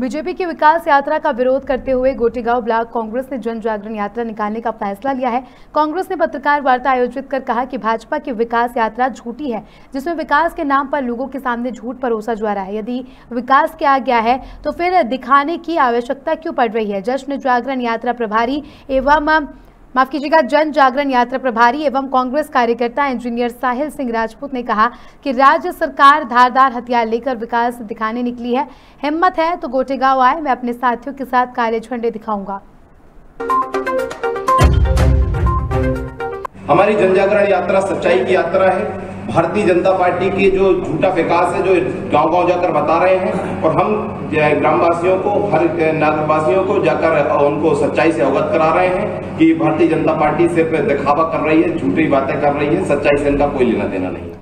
BJP की विकास यात्रा का विरोध करते हुए गोटेगांव ब्लॉक कांग्रेस ने जन जागरण यात्रा निकालने का फैसला लिया है। कांग्रेस ने पत्रकार वार्ता आयोजित कर कहा कि भाजपा की विकास यात्रा झूठी है, जिसमें विकास के नाम पर लोगों के सामने झूठ परोसा जा रहा है। यदि विकास किया गया है तो फिर दिखाने की आवश्यकता क्यों पड़ रही है? जश्न जागरण यात्रा प्रभारी एवं माफ़ कीजिएगा, जन जागरण यात्रा प्रभारी एवं कांग्रेस कार्यकर्ता इंजीनियर साहिल सिंह राजपूत ने कहा कि राज्य सरकार धारदार हथियार लेकर विकास दिखाने निकली है। हिम्मत है तो गोटेगांव आए, मैं अपने साथियों के साथ काले झंडे दिखाऊँगा। हमारी जन जागरण यात्रा सच्चाई की यात्रा है। भारतीय जनता पार्टी के जो झूठा विकास है, जो गाँव गाँव जाकर बता रहे हैं, और हम ग्रामवासियों को, हर नगरवासियों को जाकर उनको सच्चाई से अवगत करा रहे हैं कि भारतीय जनता पार्टी सिर्फ़ दिखावा कर रही है, झूठी बातें कर रही है, सच्चाई से इनका कोई लेना देना नहीं